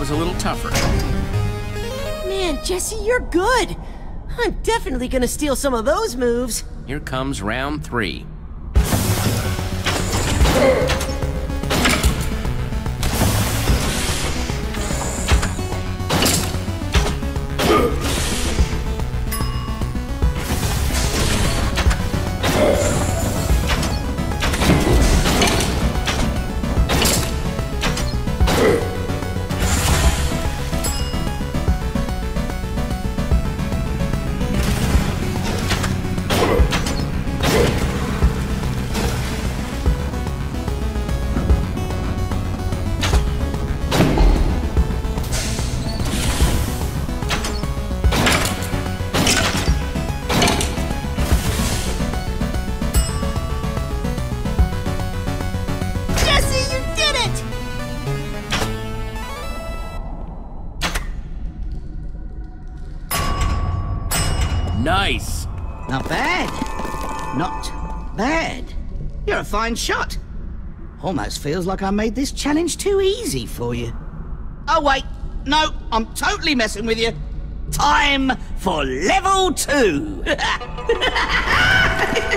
Was a little tougher. Man, Jesse, you're good. I'm definitely gonna steal some of those moves. Here comes round three. fine shot. Almost feels like I made this challenge too easy for you. Oh, wait. No, I'm totally messing with you. Time for level two.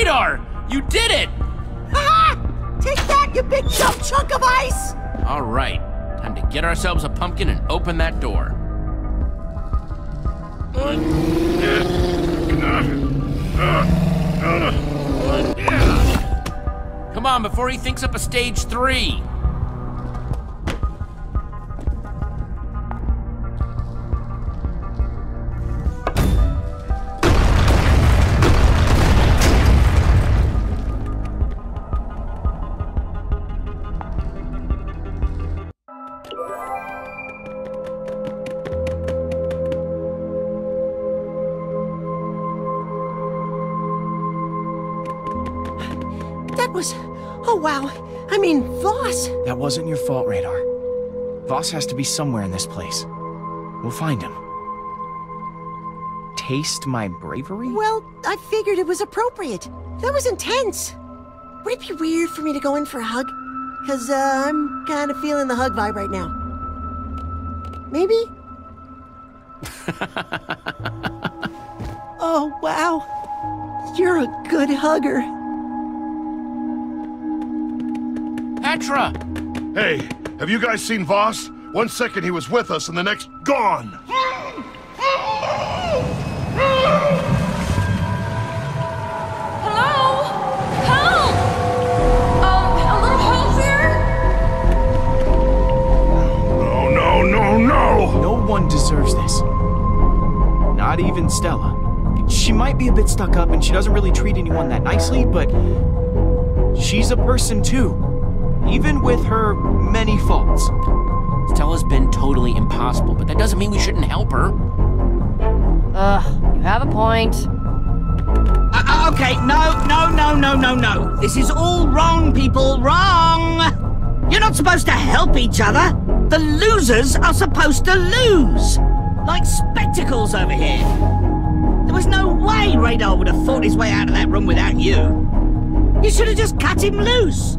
radar! You did it! Take that, you big chunk of ice! All right, time to get ourselves a pumpkin and open that door. Come on, before he thinks up a stage three! wasn't your fault, Radar. Vos has to be somewhere in this place. We'll find him. Taste my bravery? Well, I figured it was appropriate. That was intense. Would it be weird for me to go in for a hug? Because uh, I'm kind of feeling the hug vibe right now. Maybe? oh, wow. You're a good hugger. Petra! Hey, have you guys seen Vos? One second he was with us and the next gone. Hello? Help! Um, a little help there? No, no, no, no! No one deserves this. Not even Stella. She might be a bit stuck up and she doesn't really treat anyone that nicely, but she's a person too. Even with her many faults. Stella's been totally impossible, but that doesn't mean we shouldn't help her. Ugh, you have a point. Uh, uh, okay, no, no, no, no, no, no. This is all wrong, people. Wrong! You're not supposed to help each other. The losers are supposed to lose. Like spectacles over here. There was no way Radar would have fought his way out of that room without you. You should have just cut him loose.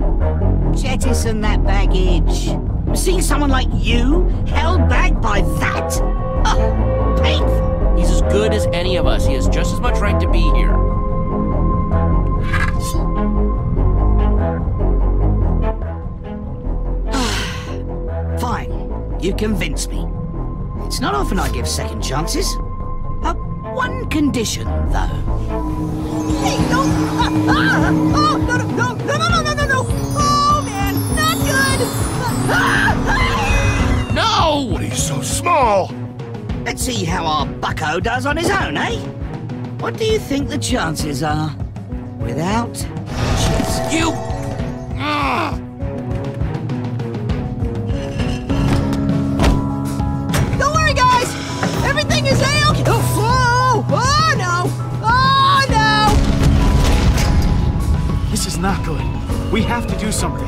Jettison that baggage. Seeing someone like you held back by that? Oh, painful. He's as good as any of us. He has just as much right to be here. Fine. You convince me. It's not often I give second chances. Uh, one condition, though. Hey, no! Ah, ah, oh, no, no, no, no, no, no, no, No! But he's so small! Let's see how our bucko does on his own, eh? What do you think the chances are? Without Jess. You! Ah! Don't worry, guys! Everything is A-okay! Oh, whoa! Oh, no! Oh, no! This is not good. We have to do something.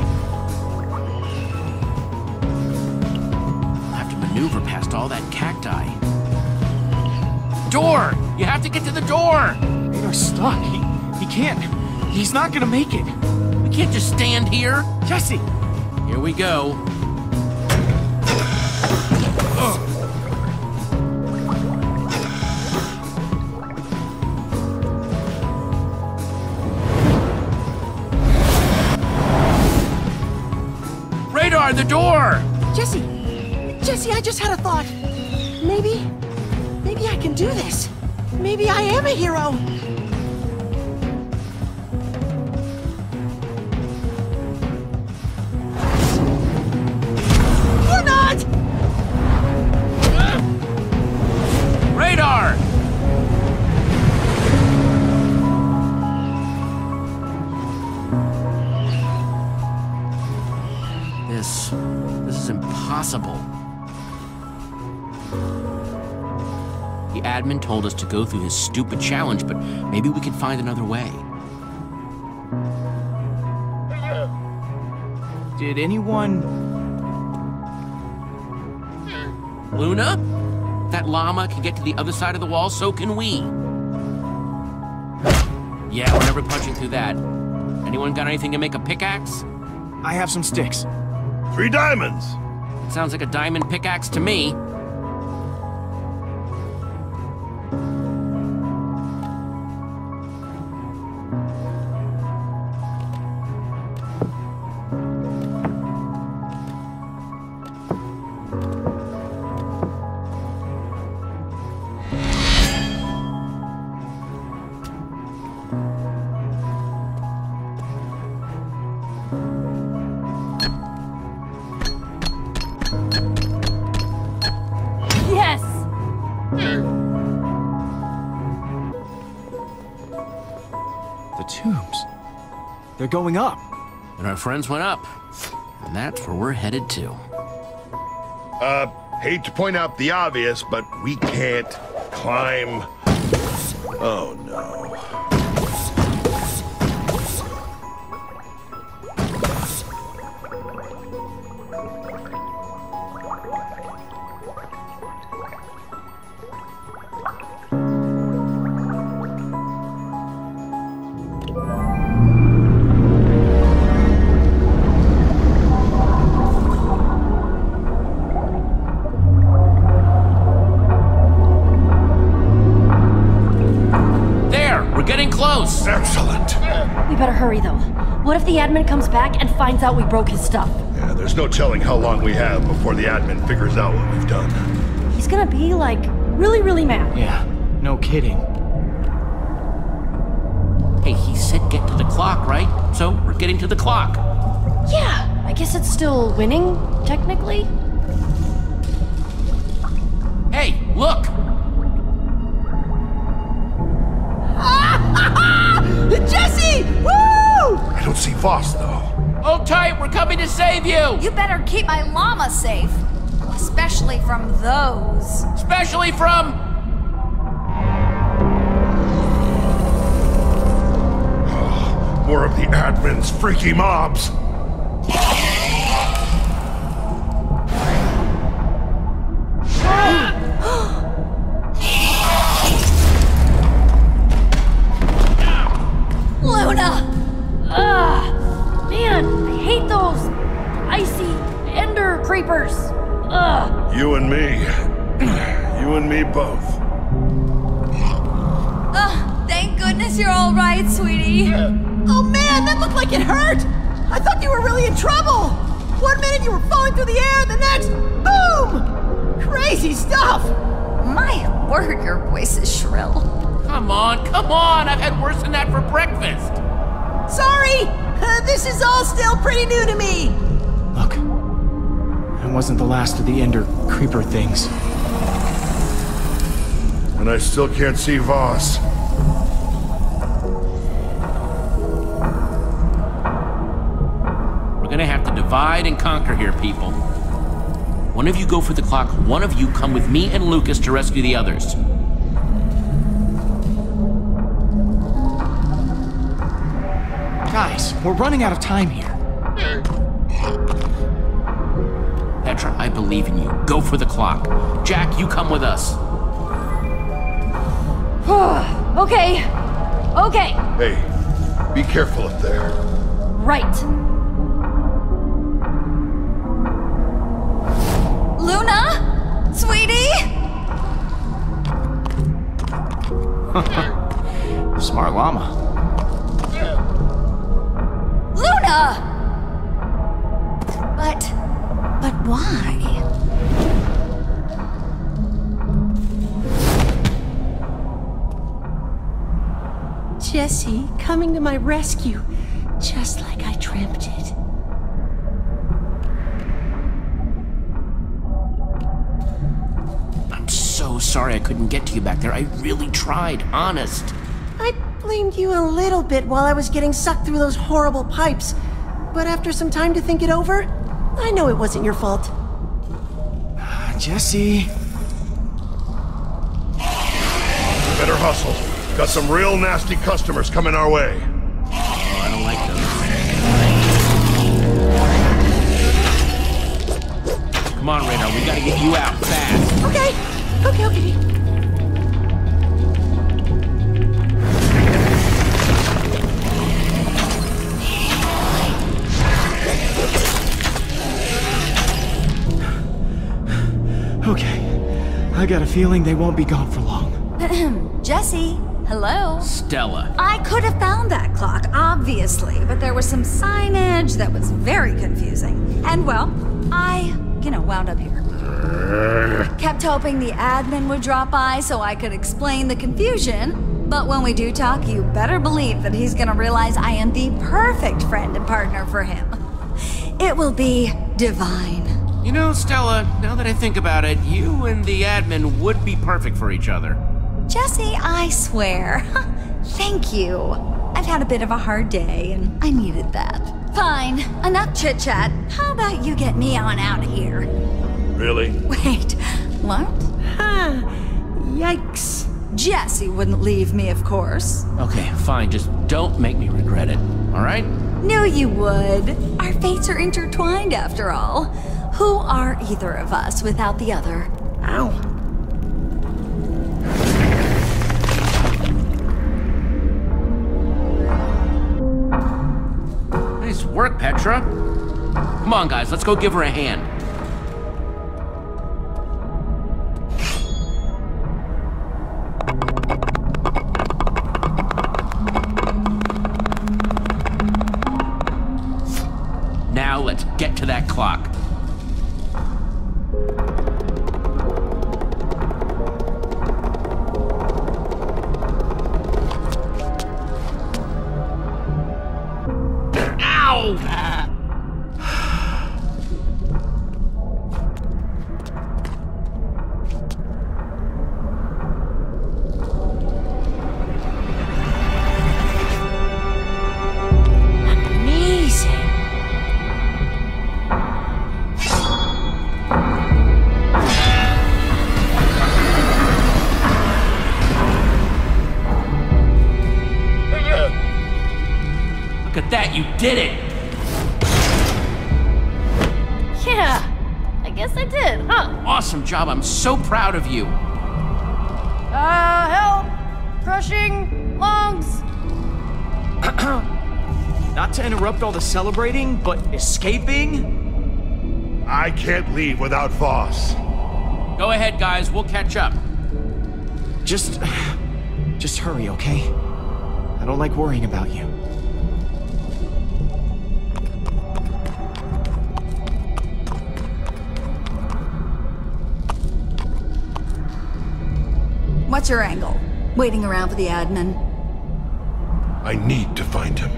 That cacti. Door! You have to get to the door! Radar's stuck. He, he can't. He's not gonna make it. We can't just stand here. Jesse! Here we go. Radar, the door! Jesse! Jesse, I just had a thought. I'm a hero! To go through his stupid challenge, but maybe we can find another way. Did anyone. Luna? That llama can get to the other side of the wall, so can we. Yeah, we're never punching through that. Anyone got anything to make a pickaxe? I have some sticks. Three diamonds! It Sounds like a diamond pickaxe to me. They're going up. And our friends went up. And that's where we're headed to. Uh, hate to point out the obvious, but we can't climb. Oh the admin comes back and finds out we broke his stuff? Yeah, there's no telling how long we have before the admin figures out what we've done. He's gonna be like really, really mad. Yeah, no kidding. Hey, he said get to the clock, right? So we're getting to the clock. Yeah, I guess it's still winning, technically. You! You better keep my llama safe. Especially from those. Especially from. More of the admin's freaky mobs. Wasn't the last of the Ender creeper things. And I still can't see Vos. We're gonna have to divide and conquer here, people. One of you go for the clock, one of you come with me and Lukas to rescue the others. Guys, we're running out of time here. Petra, I believe in you. Go for the clock. Jack, you come with us. okay. Okay. Hey, be careful up there. Right. Luna? Sweetie? Smart llama. Why? Jesse coming to my rescue, just like I dreamt it. I'm so sorry I couldn't get to you back there. I really tried, honest. I blamed you a little bit while I was getting sucked through those horrible pipes. But after some time to think it over, I know it wasn't your fault. Jesse. Better hustle. Got some real nasty customers coming our way. Oh, I don't like those. Come on, Radar, we gotta get you out fast. Okay, okay, okay. Okay, I got a feeling they won't be gone for long. Jesse, hello? Stella. I could have found that clock, obviously, but there was some signage that was very confusing. And well, I, you know, wound up here. Kept hoping the admin would drop by so I could explain the confusion. But when we do talk, you better believe that he's gonna realize I am the perfect friend and partner for him. It will be divine. You know, Stella, now that I think about it, you and the admin would be perfect for each other. Jesse, I swear. Thank you. I've had a bit of a hard day, and I needed that. Fine, enough chit chat. How about you get me on out of here? Really? Wait, what? Huh. Yikes. Jesse wouldn't leave me, of course. Okay, fine, just don't make me regret it, alright? No, you would. Our fates are intertwined, after all. Who are either of us without the other? Ow. Nice work, Petra. Come on, guys, let's go give her a hand. So proud of you. Uh, help! Crushing lungs! Not to interrupt all the celebrating, but escaping? I can't leave without Vos. Go ahead, guys, we'll catch up. Just. Just hurry, okay? I don't like worrying about you. What's your angle? Waiting around for the admin? I need to find him.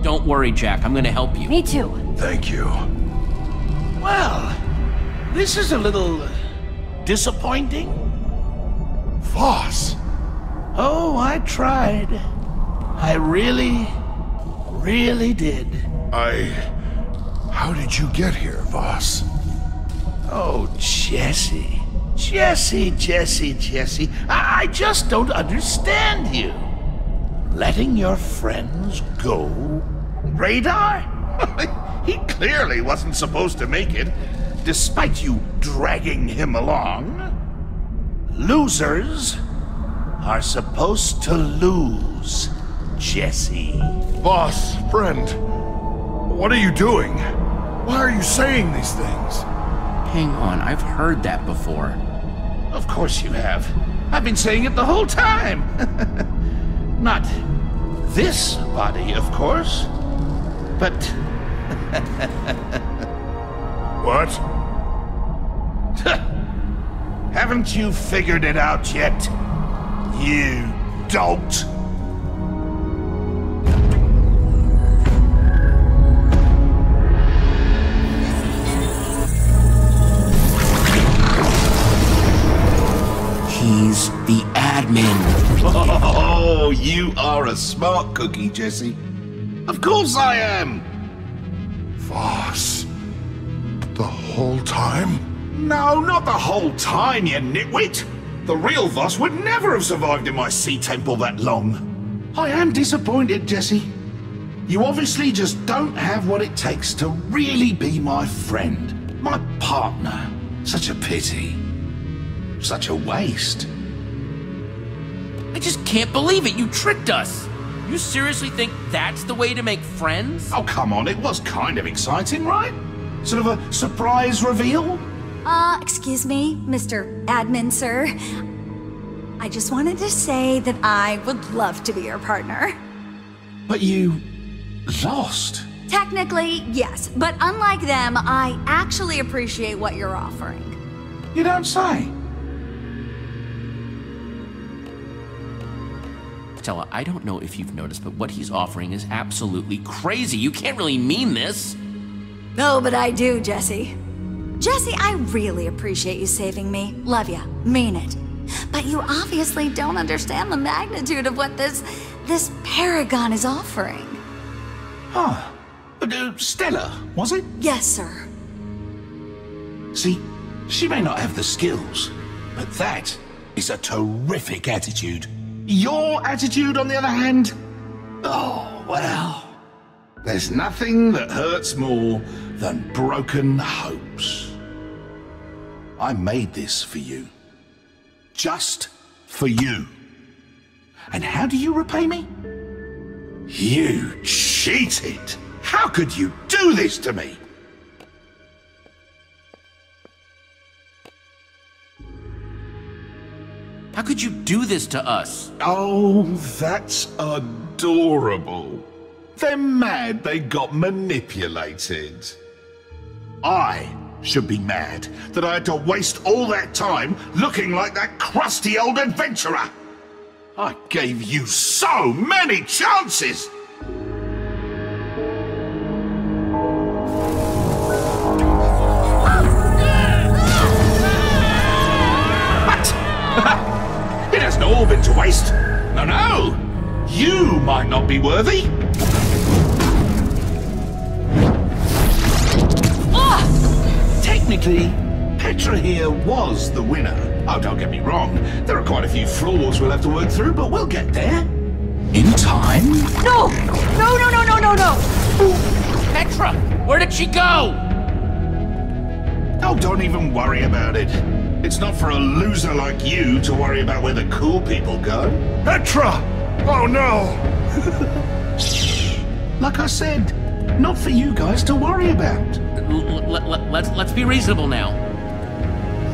Don't worry, Jack, I'm gonna help you. Me too. Thank you. Well, this is a little disappointing. Vos! Oh, I tried. I really, really did. I. How did you get here, Vos? Oh, Jesse. Jesse, Jesse, Jesse. I, I just don't understand you. Letting your friends go? Radar? he clearly wasn't supposed to make it, despite you dragging him along. Losers are supposed to lose, Jesse. Boss, friend, what are you doing? Why are you saying these things? Hang on, I've heard that before. Of course you have. I've been saying it the whole time. Not this body, of course, but. what? Haven't you figured it out yet? You dolt! The admin. Oh, you are a smart cookie, Jesse. Of course I am. Vos. The whole time? No, not the whole time, you nitwit. The real Vos would never have survived in my sea temple that long. I am disappointed, Jesse. You obviously just don't have what it takes to really be my friend, my partner. Such a pity. Such a waste. I just can't believe it. You tricked us. You seriously think that's the way to make friends? Oh, come on, it was kind of exciting, right? Sort of a surprise reveal? Uh, excuse me, Mr. Admin, sir. I just wanted to say that I would love to be your partner. But you lost. Technically, yes, but unlike them, I actually appreciate what you're offering. You don't say. Stella, I don't know if you've noticed, but what he's offering is absolutely crazy. You can't really mean this. No, but I do, Jesse. Jesse, I really appreciate you saving me. Love ya. Mean it. But you obviously don't understand the magnitude of what this this paragon is offering. Huh. Uh, Stella, was it? Yes, sir. See, she may not have the skills, but that is a terrific attitude. Your attitude, on the other hand, oh, well. There's nothing that hurts more than broken hopes. I made this for you. Just for you. And how do you repay me? You cheated! How could you do this to me? How could you do this to us? Oh, that's adorable. They're mad they got manipulated. I should be mad that I had to waste all that time looking like that crusty old adventurer. I gave you so many chances! All been to waste. No, no! You might not be worthy. Ah! Technically, Petra here was the winner. Oh, don't get me wrong. There are quite a few flaws we'll have to work through, but we'll get there. In time. No! No, no, no, no, no, no! Petra! Where did she go? Oh, don't even worry about it. It's not for a loser like you to worry about where the cool people go. Petra! Oh no! like I said, not for you guys to worry about. L- l- l- let's let's be reasonable now.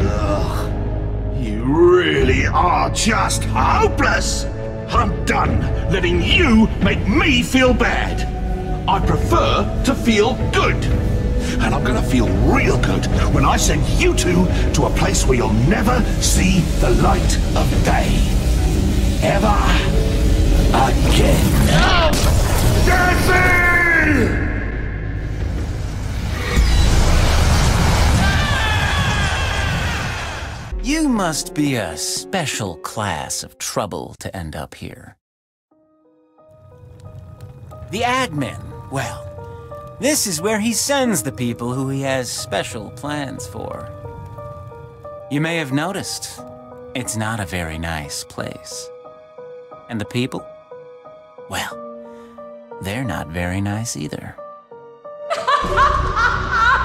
Ugh, you really are just hopeless. I'm done letting you make me feel bad. I prefer to feel good. And I'm gonna feel real good when I send you two to a place where you'll never see the light of day. Ever again. You must be a special class of trouble to end up here. The admin, well, this is where he sends the people who he has special plans for. You may have noticed, it's not a very nice place. And the people? Well, they're not very nice either.